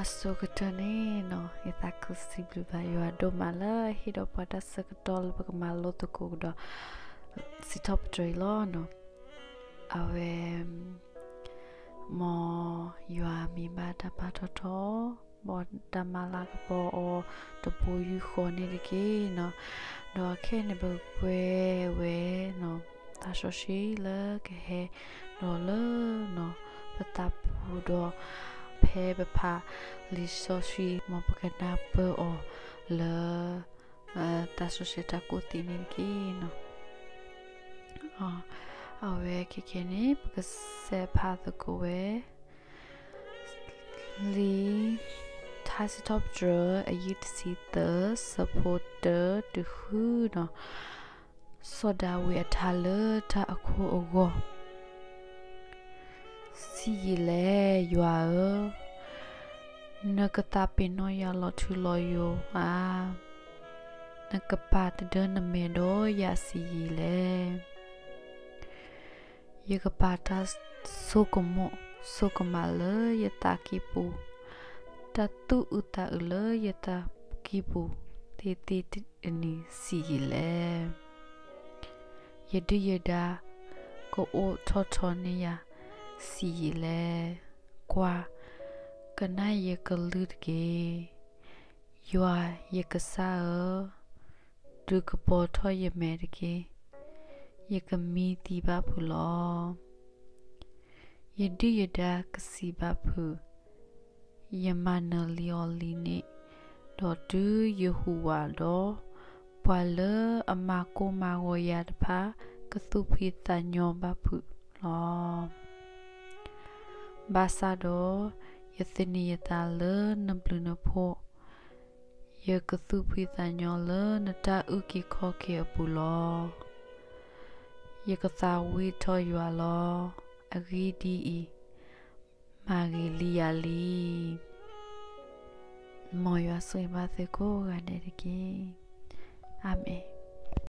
asokatane no itaku siblu ba yo do mala hido pada sakatol ba malo to ko do sitop tree lo no awe mo yo mi ba ta pa to to bo da mala bo o to bo yu kho ne de ke no do ke ne bo we we no ta so shi le ke he no le no pa ta pu do ဖဲပဖလီဆိုရှိမပကနာပအောလာတာဆိုရှတာကိုတင်နေကီနော်အာအဝဲခေခေနေပကစေဖာတကိုဝဲလီ has top draw a youth see the supporter to who no so da we athala ta akho ogo စီလေရွာနကတာပင်နောရလောထူလောယောအာနကပါတဒနမေဒိုရစီလေယကပါတာဆုကမောဆုကမလယတာကိပူတတုဥတာဥလယတာကိပူတေတေအနီစီလေယဒယဒါကိုအိုထောထောနေယာ စီလေကွာကနယကလူတကေယွာယကဆာဒုကပေါ်ထောယမဲတကေယကမီတီပါဖူလောယဒီယဒကစီပါဖူယမနလီယောလီနေဒေါ်တူယဟူဝါလောပွာလအမကိုမာဝရတဖာကသုဖိတညောဘဖူလော ဘာသာဒိုယသနီယတာလနဘလနဖိုယကသုဖိသညောလနတာဥကိခောခေအပူလောယကသာဝီထောယွာလောအဂီဒီဤမာဂီလီယာလီမောယဆွေပါစေကိုကနေတကေအာမင်